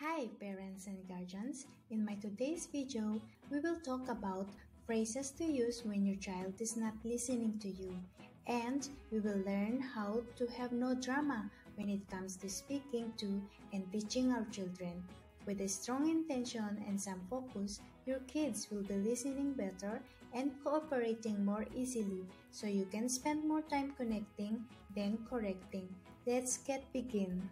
Hi parents and guardians, in my today's video, we will talk about phrases to use when your child is not listening to you and we will learn how to have no drama when it comes to speaking to and teaching our children. With a strong intention and some focus, your kids will be listening better and cooperating more easily so you can spend more time connecting than correcting. Let's get begin.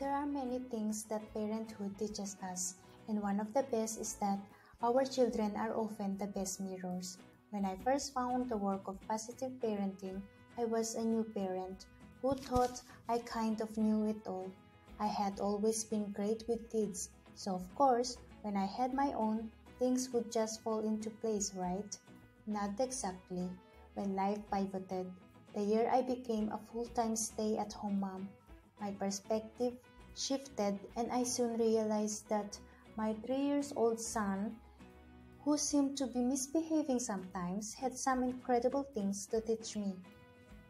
There are many things that parenthood teaches us, and one of the best is that our children are often the best mirrors. When I first found the work of positive parenting, I was a new parent who thought I kind of knew it all. I had always been great with kids, so of course, when I had my own, things would just fall into place, right? Not exactly. When life pivoted, the year I became a full time stay at home mom, my perspective shifted and I soon realized that my three years old son who seemed to be misbehaving sometimes, had some incredible things to teach me.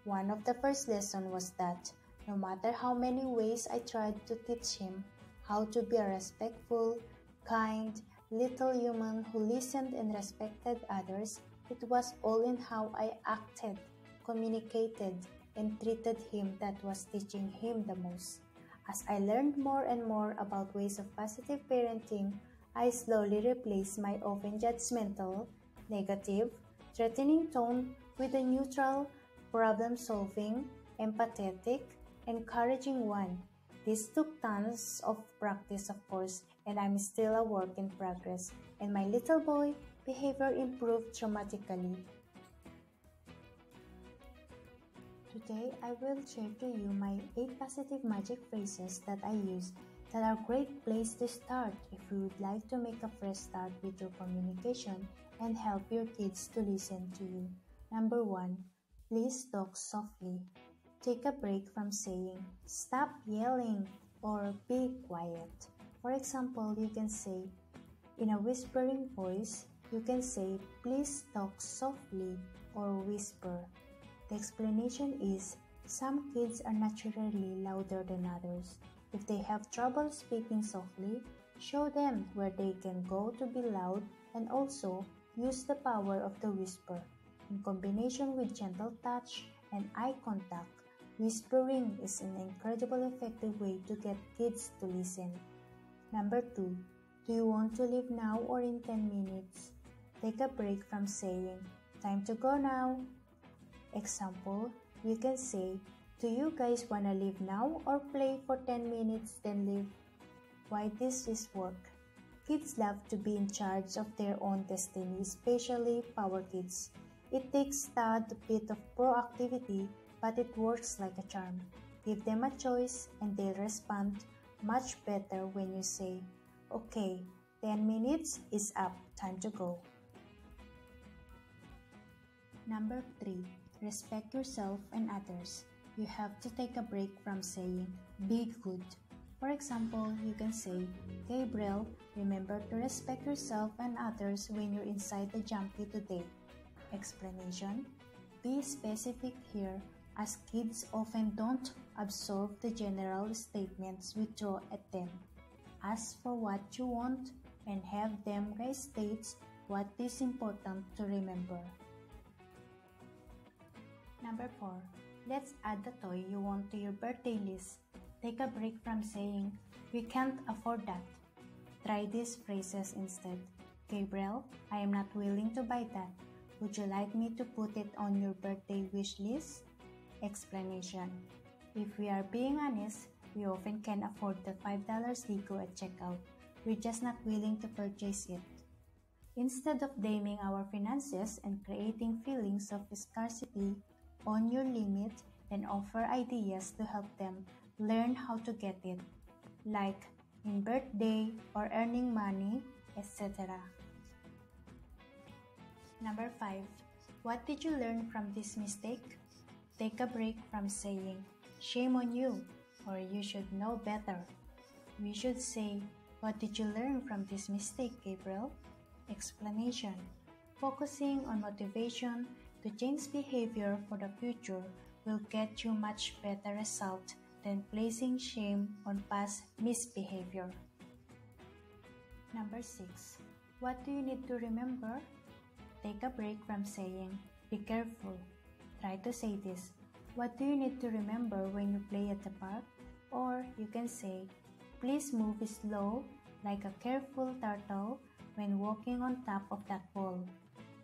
One of the first lessons was that no matter how many ways I tried to teach him how to be a respectful, kind, little human who listened and respected others, it was all in how I acted, communicated, and treated him that was teaching him the most. As I learned more and more about ways of positive parenting, I slowly replaced my often judgmental, negative, threatening tone with a neutral, problem solving, empathetic, encouraging one. This took tons of practice, of course, and I'm still a work in progress. And my little boy behavior improved dramatically. Today, I will share to you my 8 positive magic phrases that I use that are great place to start if you would like to make a fresh start with your communication and help your kids to listen to you. Number 1. Please talk softly. Take a break from saying, stop yelling or be quiet. For example, you can say, in a whispering voice, you can say, please talk softly or whisper. The explanation is, some kids are naturally louder than others. If they have trouble speaking softly, show them where they can go to be loud and also use the power of the whisper. In combination with gentle touch and eye contact, whispering is an incredibly effective way to get kids to listen. Number 2. Do you want to leave now or in 10 minutes? Take a break from saying, Time to go now. Example, we can say, do you guys wanna leave now or play for 10 minutes then leave? Why this is work? Kids love to be in charge of their own destiny, especially power kids. It takes a bit of proactivity, but it works like a charm. Give them a choice and they'll respond much better when you say, Okay, 10 minutes is up, time to go. Number 3. Respect yourself and others you have to take a break from saying, be good. For example, you can say, Gabriel, remember to respect yourself and others when you're inside the jumpy today. Explanation Be specific here as kids often don't absorb the general statements we throw at them. Ask for what you want and have them restate what is important to remember. Number 4. Let's add the toy you want to your birthday list. Take a break from saying, We can't afford that. Try these phrases instead. Gabriel, I am not willing to buy that. Would you like me to put it on your birthday wish list? Explanation If we are being honest, we often can afford the $5 Lego at checkout. We're just not willing to purchase it. Instead of blaming our finances and creating feelings of scarcity, on your limit and offer ideas to help them learn how to get it, like in birthday or earning money, etc. Number 5. What did you learn from this mistake? Take a break from saying, shame on you, or you should know better. We should say, what did you learn from this mistake, Gabriel? Explanation. Focusing on motivation to change behavior for the future will get you much better result than placing shame on past misbehavior. Number 6. What do you need to remember? Take a break from saying, be careful. Try to say this, what do you need to remember when you play at the park? Or you can say, please move slow like a careful turtle when walking on top of that wall.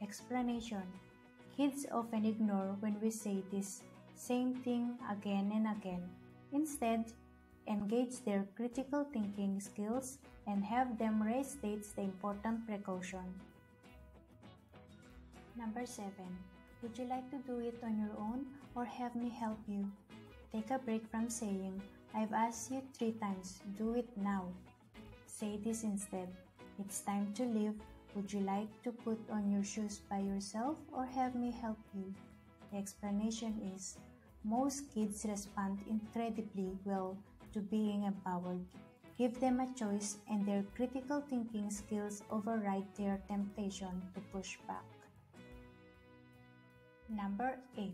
Explanation Kids often ignore when we say this same thing again and again. Instead, engage their critical thinking skills and have them restate the important precaution. Number 7. Would you like to do it on your own or have me help you? Take a break from saying, I've asked you three times, do it now. Say this instead. It's time to leave. Would you like to put on your shoes by yourself or have me help you? The explanation is most kids respond incredibly well to being empowered. Give them a choice and their critical thinking skills override their temptation to push back. Number 8.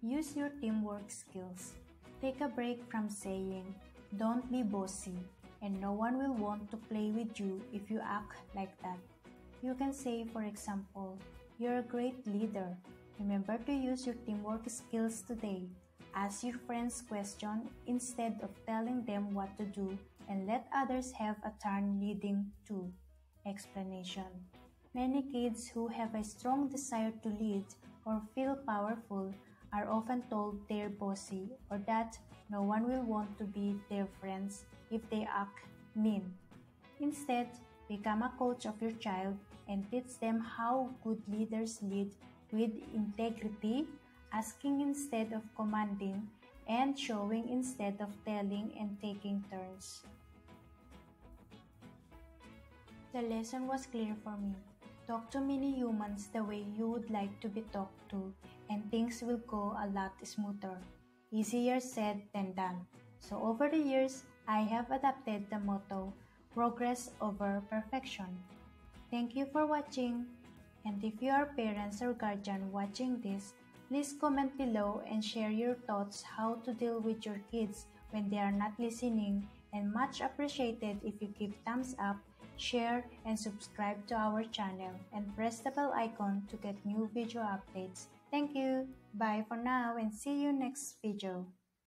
Use your teamwork skills. Take a break from saying, don't be bossy and no one will want to play with you if you act like that. You can say, for example, You're a great leader. Remember to use your teamwork skills today. Ask your friends questions instead of telling them what to do and let others have a turn leading to explanation. Many kids who have a strong desire to lead or feel powerful are often told they're bossy or that no one will want to be their friends if they act mean. Instead, become a coach of your child and teach them how good leaders lead with integrity, asking instead of commanding, and showing instead of telling and taking turns. The lesson was clear for me. Talk to many humans the way you would like to be talked to, and things will go a lot smoother. Easier said than done. So, over the years, I have adopted the motto progress over perfection. Thank you for watching. And if you are parents or guardian watching this, please comment below and share your thoughts how to deal with your kids when they are not listening and much appreciated if you give thumbs up, share, and subscribe to our channel and press the bell icon to get new video updates. Thank you. Bye for now and see you next video.